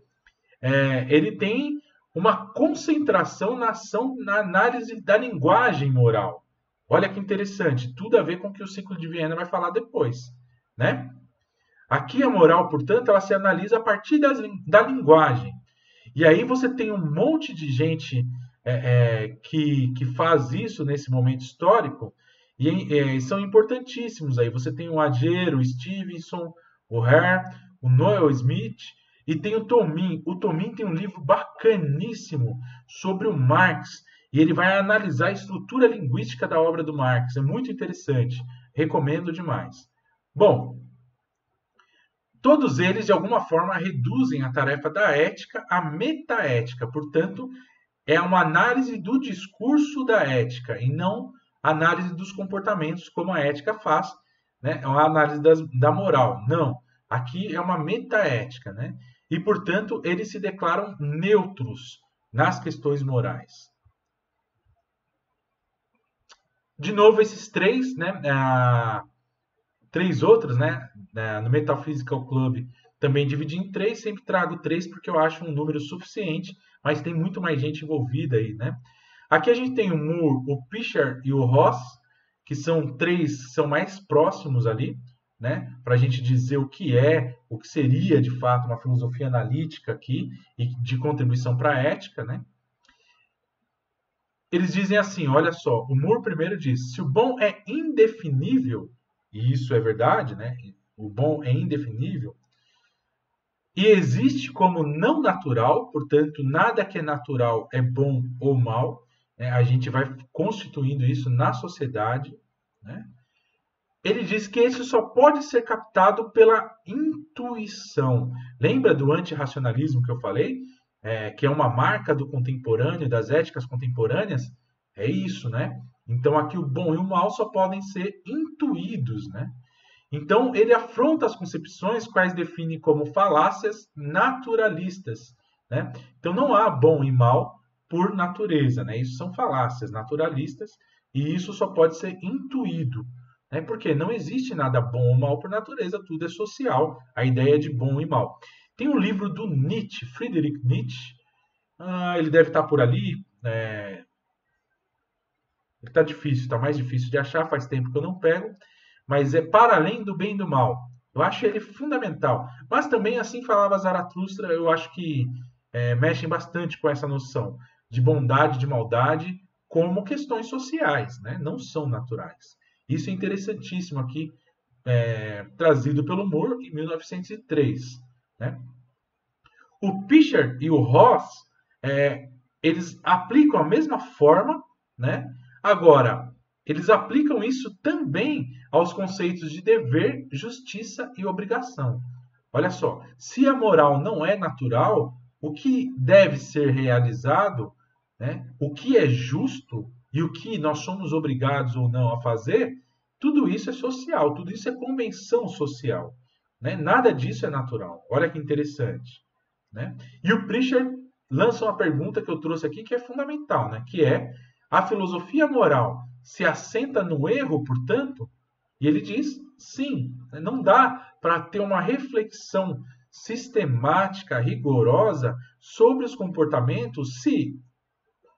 é, ele tem uma concentração na ação, na análise da linguagem moral. Olha que interessante, tudo a ver com o que o ciclo de Viena vai falar depois, né? Aqui a moral, portanto, ela se analisa a partir das, da linguagem. E aí você tem um monte de gente é, é, que, que faz isso nesse momento histórico e é, são importantíssimos aí. Você tem o Adger, o Stevenson, o Hare, o Noel Smith e tem o Tomin. O Tomin tem um livro bacaníssimo sobre o Marx e ele vai analisar a estrutura linguística da obra do Marx. É muito interessante. Recomendo demais. Bom, todos eles de alguma forma reduzem a tarefa da ética à metaética. Portanto, é uma análise do discurso da ética e não análise dos comportamentos, como a ética faz, né? é uma análise das, da moral. Não, aqui é uma metaética, né? E, portanto, eles se declaram neutros nas questões morais. De novo, esses três, né? Ah, três outros, né? no Metaphysical Club também dividi em três, sempre trago três porque eu acho um número suficiente mas tem muito mais gente envolvida aí, né? Aqui a gente tem o Moore, o Pischer e o Ross, que são três, são mais próximos ali, né? Para a gente dizer o que é, o que seria de fato uma filosofia analítica aqui e de contribuição para a ética, né? Eles dizem assim, olha só, o Moore primeiro diz, se o bom é indefinível, e isso é verdade, né? O bom é indefinível, e existe como não natural, portanto, nada que é natural é bom ou mal. Né? A gente vai constituindo isso na sociedade. Né? Ele diz que isso só pode ser captado pela intuição. Lembra do antirracionalismo que eu falei? É, que é uma marca do contemporâneo, das éticas contemporâneas? É isso, né? Então aqui o bom e o mal só podem ser intuídos, né? Então, ele afronta as concepções quais define como falácias naturalistas. Né? Então, não há bom e mal por natureza. Né? Isso são falácias naturalistas e isso só pode ser intuído. Né? Porque não existe nada bom ou mal por natureza, tudo é social, a ideia de bom e mal. Tem um livro do Nietzsche, Friedrich Nietzsche, ah, ele deve estar por ali. É... Está difícil, está mais difícil de achar, faz tempo que eu não pego mas é para além do bem e do mal. Eu acho ele fundamental. Mas também, assim falava Zaratustra, eu acho que é, mexem bastante com essa noção de bondade de maldade como questões sociais, né? não são naturais. Isso é interessantíssimo aqui, é, trazido pelo Moore em 1903. Né? O Pischer e o Ross, é, eles aplicam a mesma forma, né? Agora, eles aplicam isso também aos conceitos de dever, justiça e obrigação. Olha só, se a moral não é natural, o que deve ser realizado, né, o que é justo e o que nós somos obrigados ou não a fazer, tudo isso é social, tudo isso é convenção social. Né? Nada disso é natural. Olha que interessante. Né? E o Pritchard lança uma pergunta que eu trouxe aqui que é fundamental, né? que é a filosofia moral se assenta no erro, portanto? E ele diz sim, não dá para ter uma reflexão sistemática, rigorosa sobre os comportamentos se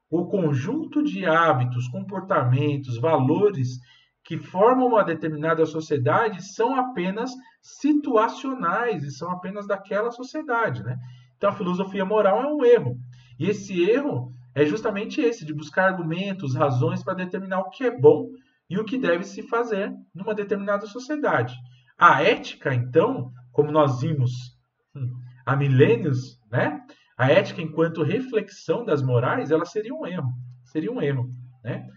o conjunto de hábitos, comportamentos, valores que formam uma determinada sociedade são apenas situacionais e são apenas daquela sociedade. Né? Então a filosofia moral é um erro. E esse erro é justamente esse, de buscar argumentos, razões para determinar o que é bom e o que deve se fazer numa determinada sociedade. A ética, então, como nós vimos hum, há milênios, né? A ética, enquanto reflexão das morais, ela seria um erro. Seria um erro, né?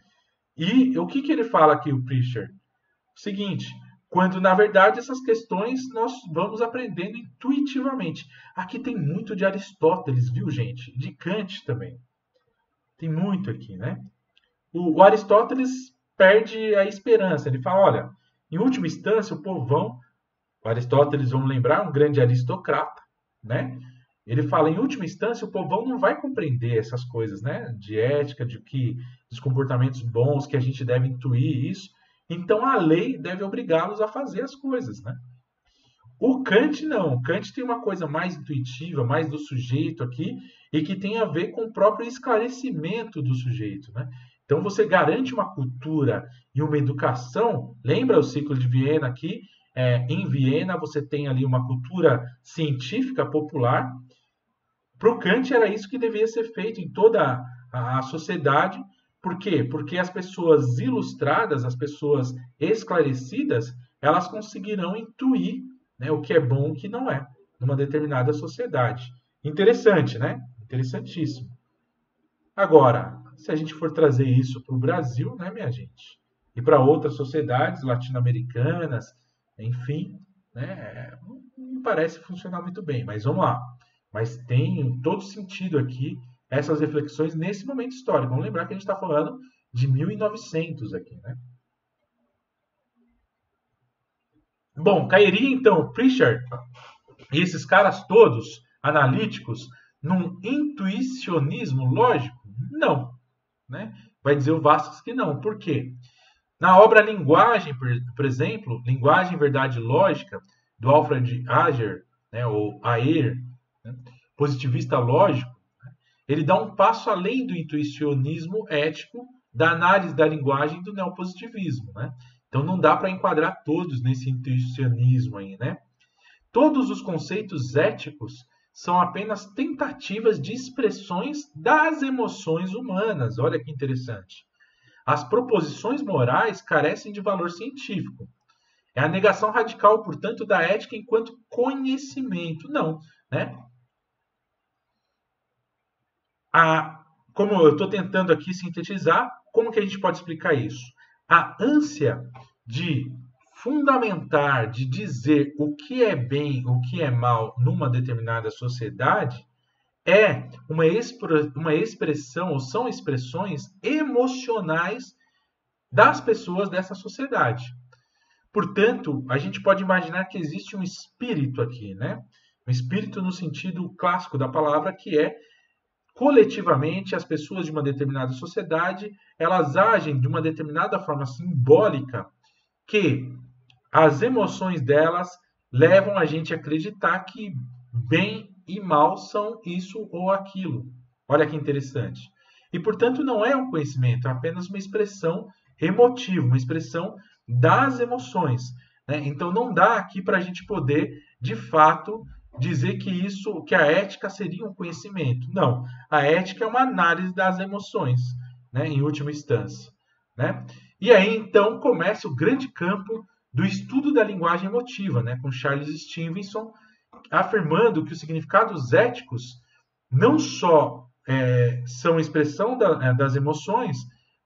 E o que, que ele fala aqui, o Preacher? O seguinte, quando na verdade essas questões nós vamos aprendendo intuitivamente. Aqui tem muito de Aristóteles, viu, gente? De Kant também. Tem muito aqui, né? O, o Aristóteles perde a esperança. Ele fala, olha, em última instância, o povão, o Aristóteles, vamos lembrar, um grande aristocrata, né? Ele fala, em última instância, o povão não vai compreender essas coisas, né? De ética, de que dos comportamentos bons, que a gente deve intuir isso. Então a lei deve obrigá-los a fazer as coisas, né? O Kant não. Kant tem uma coisa mais intuitiva, mais do sujeito aqui, e que tem a ver com o próprio esclarecimento do sujeito, né? Então você garante uma cultura e uma educação. Lembra o ciclo de Viena aqui? É, em Viena você tem ali uma cultura científica popular para o Kant era isso que devia ser feito em toda a sociedade. Por quê? Porque as pessoas ilustradas, as pessoas esclarecidas, elas conseguirão intuir né, o que é bom e o que não é numa determinada sociedade. Interessante, né? Interessantíssimo. Agora, se a gente for trazer isso para o Brasil, né, minha gente? E para outras sociedades latino-americanas, enfim, né, não parece funcionar muito bem. Mas vamos lá mas tem todo sentido aqui essas reflexões nesse momento histórico. Vamos lembrar que a gente está falando de 1900 aqui, né? Bom, cairia então Pritchard e esses caras todos analíticos num intuicionismo lógico? Não, né? Vai dizer o Vasquez que não. Por quê? Na obra Linguagem, por, exemplo, Linguagem, Verdade e Lógica, do Alfred Ager, né, ou Ayer, né, positivista lógico, ele dá um passo além do intuicionismo ético da análise da linguagem do neopositivismo. Né? Então não dá para enquadrar todos nesse intuicionismo aí, né? Todos os conceitos éticos são apenas tentativas de expressões das emoções humanas. Olha que interessante. As proposições morais carecem de valor científico. É a negação radical, portanto, da ética enquanto conhecimento. Não, né? a, como eu estou tentando aqui sintetizar, como que a gente pode explicar isso? A ânsia de fundamentar, de dizer o que é bem, o que é mal numa determinada sociedade, é uma, uma expressão, ou são expressões emocionais das pessoas dessa sociedade. Portanto, a gente pode imaginar que existe um espírito aqui, né? Um espírito no sentido clássico da palavra, que é coletivamente as pessoas de uma determinada sociedade elas agem de uma determinada forma simbólica que as emoções delas levam a gente a acreditar que bem e mal são isso ou aquilo. Olha que interessante. E portanto não é um conhecimento, é apenas uma expressão emotiva, uma expressão das emoções. Né? Então não dá aqui para a gente poder de fato dizer que isso, que a ética seria um conhecimento. Não, a ética é uma análise das emoções, né, em última instância, né? E aí então começa o grande campo do estudo da linguagem emotiva, né, com Charles Stevenson afirmando que os significados éticos não só é, são expressão da, é, das emoções,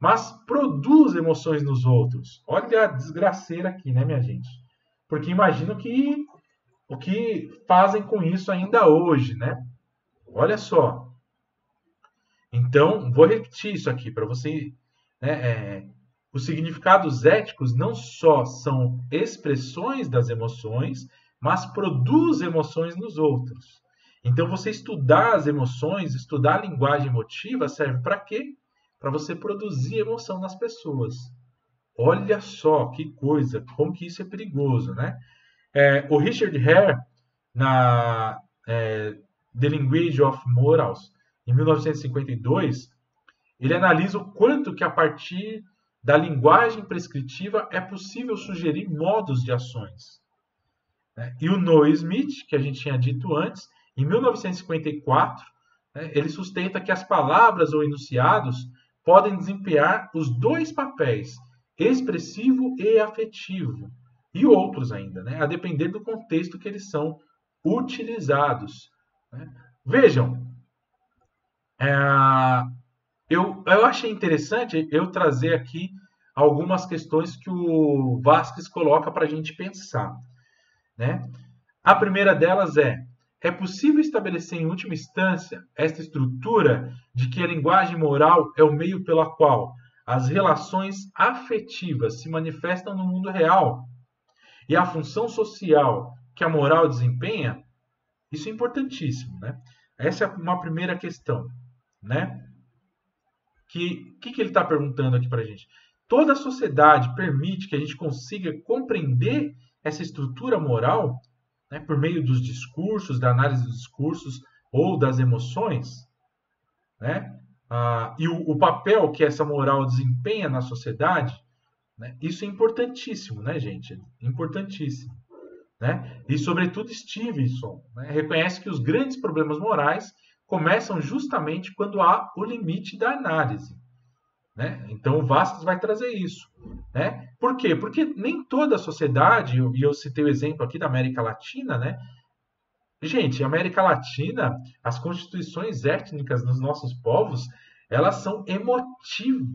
mas produz emoções nos outros. Olha a desgraceira aqui, né, minha gente? Porque imagino que o que fazem com isso ainda hoje, né? Olha só. Então, vou repetir isso aqui para você. Né? É, os significados éticos não só são expressões das emoções, mas produzem emoções nos outros. Então, você estudar as emoções, estudar a linguagem emotiva, serve para quê? Para você produzir emoção nas pessoas. Olha só que coisa, como que isso é perigoso, né? É, o Richard Hare, na é, The Language of Morals, em 1952, ele analisa o quanto que a partir da linguagem prescritiva é possível sugerir modos de ações. Né? E o Noah Smith, que a gente tinha dito antes, em 1954, né, ele sustenta que as palavras ou enunciados podem desempenhar os dois papéis, expressivo e afetivo, e outros ainda, né? a depender do contexto que eles são utilizados. Né? Vejam, é, eu, eu achei interessante eu trazer aqui algumas questões que o Vasquez coloca para a gente pensar. Né? A primeira delas é: é possível estabelecer, em última instância, esta estrutura de que a linguagem moral é o meio pela qual as relações afetivas se manifestam no mundo real e a função social que a moral desempenha? Isso é importantíssimo, né? Essa é uma primeira questão, né? Que que, que ele está perguntando aqui para a gente? Toda a sociedade permite que a gente consiga compreender essa estrutura moral né, por meio dos discursos, da análise dos discursos ou das emoções, né? Ah, e o, o, papel que essa moral desempenha na sociedade, né? isso é importantíssimo, né, gente? Importantíssimo. Né? E, sobretudo, Stevenson né, reconhece que os grandes problemas morais começam justamente quando há o limite da análise. Né? Então, o vai trazer isso. Né? Por quê? Porque nem toda a sociedade, e eu citei o exemplo aqui da América Latina, né? Gente, América Latina, as constituições étnicas dos nossos povos, elas são emotivas,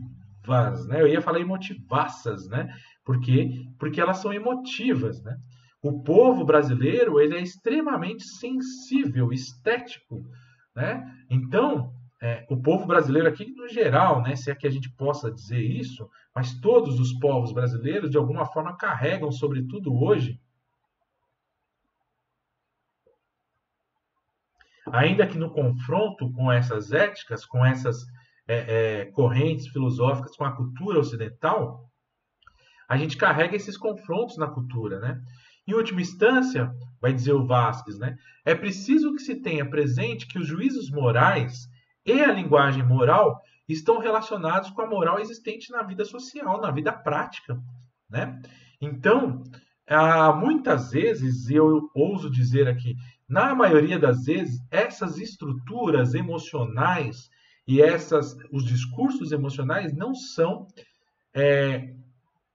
né? Eu ia falar emotivaças, né? Por quê? Porque elas são emotivas, né? O povo brasileiro, ele é extremamente sensível, estético, né? Então, é, o povo brasileiro aqui, no geral, né, se é que a gente possa dizer isso, mas todos os povos brasileiros, de alguma forma, carregam, sobretudo hoje, ainda que no confronto com essas éticas, com essas é, é, correntes filosóficas, com a cultura ocidental, a gente carrega esses confrontos na cultura, né? Em última instância, vai dizer o Vasques, né? É preciso que se tenha presente que os juízos morais e a linguagem moral estão relacionados com a moral existente na vida social, na vida prática. Né? Então, muitas vezes, eu ouso dizer aqui, na maioria das vezes, essas estruturas emocionais e essas, os discursos emocionais não são é,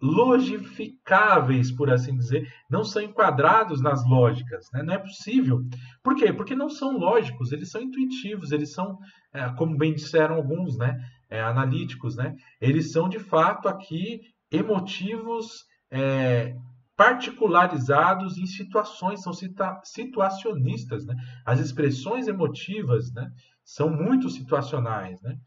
logificáveis, por assim dizer, não são enquadrados nas lógicas, né? não é possível. Por quê? Porque não são lógicos, eles são intuitivos, eles são, é, como bem disseram alguns, né? É, analíticos, né? eles são de fato aqui emotivos é, particularizados em situações, são situacionistas. Né? As expressões emotivas né, são muito situacionais. Né?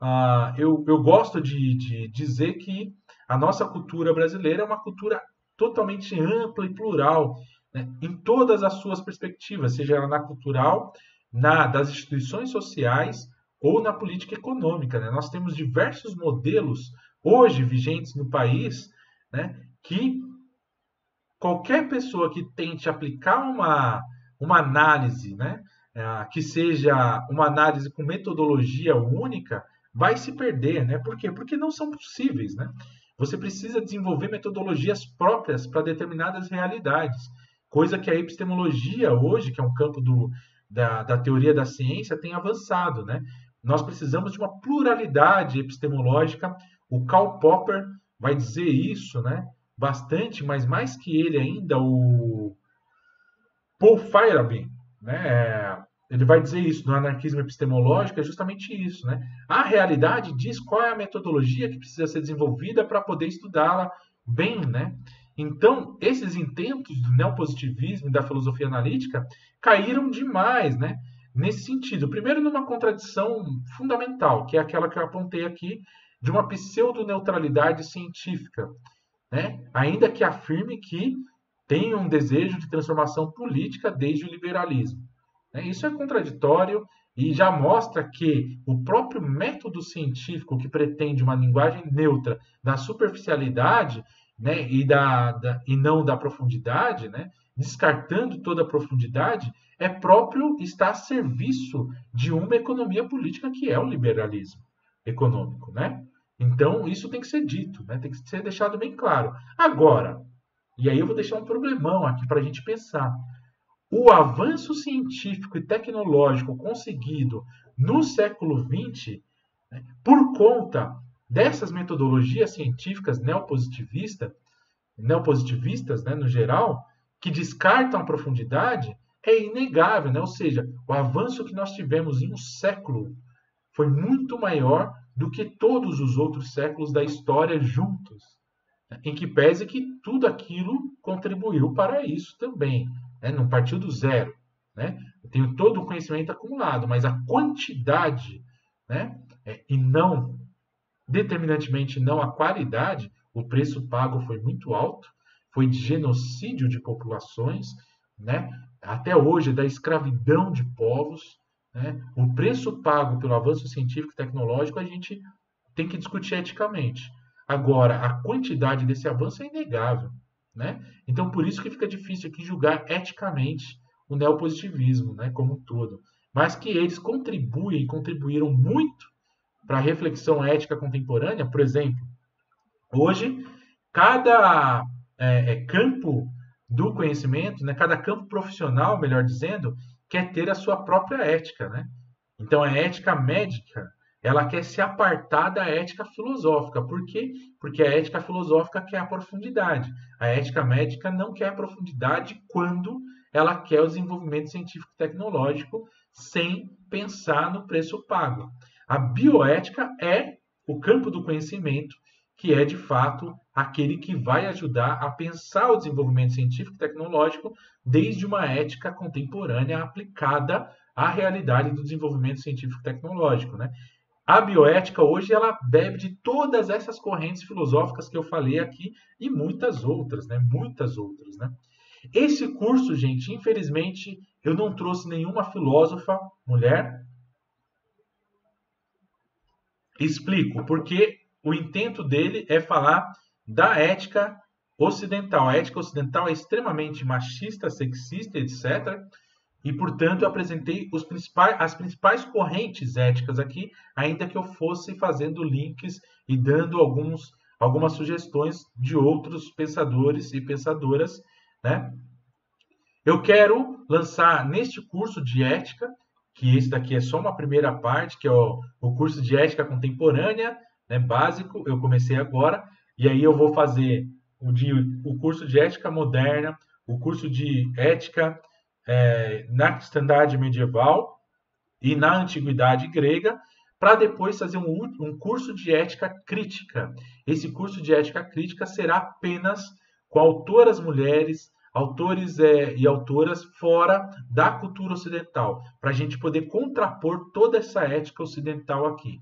Ah, eu, eu gosto de, de dizer que a nossa cultura brasileira é uma cultura totalmente ampla e plural, né, em todas as suas perspectivas, seja ela na cultural, na das instituições sociais ou na política econômica. Né? Nós temos diversos modelos hoje vigentes no país né, que qualquer pessoa que tente aplicar uma, uma análise, né, é, que seja uma análise com metodologia única, vai se perder, né? Por quê? Porque não são possíveis, né? Você precisa desenvolver metodologias próprias para determinadas realidades, coisa que a epistemologia hoje, que é um campo do, da, da teoria da ciência, tem avançado, né? Nós precisamos de uma pluralidade epistemológica. O Karl Popper vai dizer isso, né? Bastante, mas mais que ele ainda, o Paul Feyerabend, né? ele vai dizer isso no anarquismo epistemológico, é justamente isso. Né? A realidade diz qual é a metodologia que precisa ser desenvolvida para poder estudá-la bem. Né? Então, esses intentos do neopositivismo e da filosofia analítica caíram demais né? nesse sentido. Primeiro, numa contradição fundamental, que é aquela que eu apontei aqui, de uma pseudo-neutralidade científica, né? ainda que afirme que tem um desejo de transformação política desde o liberalismo. Né? Isso é contraditório e já mostra que o próprio método científico que pretende uma linguagem neutra da superficialidade né, e, da, da, e não da profundidade, né, descartando toda a profundidade, é próprio está a serviço de uma economia política que é o liberalismo econômico. Né? Então, isso tem que ser dito, né? tem que ser deixado bem claro. Agora, e aí eu vou deixar um problemão aqui para a gente pensar o avanço científico e tecnológico conseguido no século XX, né, por conta dessas metodologias científicas neopositivistas, neopositivistas né, no geral, que descartam a profundidade, é inegável. Né? Ou seja, o avanço que nós tivemos em um século foi muito maior do que todos os outros séculos da história juntos. Né? Em que pese que tudo aquilo contribuiu para isso também. Né? Não partiu do zero. né? Eu tenho todo o conhecimento acumulado, mas a quantidade, né? É, e não, determinantemente não a qualidade, o preço pago foi muito alto, foi de genocídio de populações, né? Até hoje, da escravidão de povos, né? O preço pago pelo avanço científico e tecnológico a gente tem que discutir eticamente. Agora, a quantidade desse avanço é inegável. Né? Então, por isso que fica difícil aqui julgar eticamente o neopositivismo né, como um todo. Mas que eles contribuem, contribuíram muito para a reflexão ética contemporânea. Por exemplo, hoje, cada é, é, campo do conhecimento, né, cada campo profissional, melhor dizendo, quer ter a sua própria ética. Né? Então, a ética médica ela quer se apartar da ética filosófica. Por quê? Porque a ética filosófica quer a profundidade. A ética médica não quer a profundidade quando ela quer o desenvolvimento científico tecnológico sem pensar no preço pago. A bioética é o campo do conhecimento que é de fato aquele que vai ajudar a pensar o desenvolvimento científico e tecnológico desde uma ética contemporânea aplicada à realidade do desenvolvimento científico e tecnológico, né? A bioética hoje ela bebe de todas essas correntes filosóficas que eu falei aqui e muitas outras, né? Muitas outras, né? Esse curso, gente, infelizmente eu não trouxe nenhuma filósofa mulher. Explico, porque o intento dele é falar da ética ocidental. A ética ocidental é extremamente machista, sexista, etc. E, portanto, eu apresentei principais, as principais correntes éticas aqui, ainda que eu fosse fazendo links e dando alguns, algumas sugestões de outros pensadores e pensadoras. Né? Eu quero lançar neste curso de ética, que esse daqui é só uma primeira parte, que é o, o curso de ética contemporânea, né, básico, eu comecei agora, e aí eu vou fazer o, de, o curso de ética moderna, o curso de ética é, na cristandade medieval e na antiguidade grega, para depois fazer um, um curso de ética crítica. Esse curso de ética crítica será apenas com autoras mulheres, autores é, e autoras fora da cultura ocidental, para a gente poder contrapor toda essa ética ocidental aqui.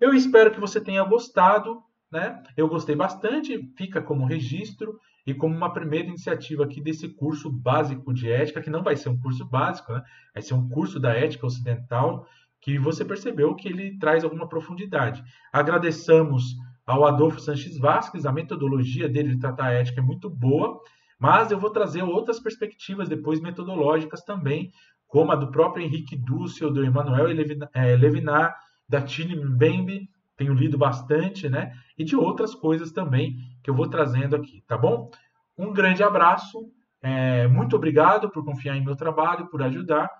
Eu espero que você tenha gostado, né? Eu gostei bastante, fica como registro e como uma primeira iniciativa aqui desse curso básico de ética, que não vai ser um curso básico, né? vai ser um curso da ética ocidental, que você percebeu que ele traz alguma profundidade. Agradeçamos ao Adolfo Sanches Vasques, a metodologia dele de tratar a ética é muito boa, mas eu vou trazer outras perspectivas depois metodológicas também, como a do próprio Henrique Dussel, do Emmanuel é, Levinar, da Tine Mbembe, tenho lido bastante, né? E de outras coisas também que eu vou trazendo aqui, tá bom? Um grande abraço, é, muito obrigado por confiar em meu trabalho, por ajudar.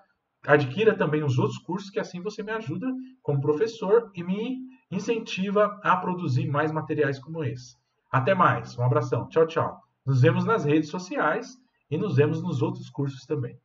Adquira também os outros cursos, que assim você me ajuda como professor e me incentiva a produzir mais materiais como esse. Até mais, um abração, tchau, tchau. Nos vemos nas redes sociais e nos vemos nos outros cursos também.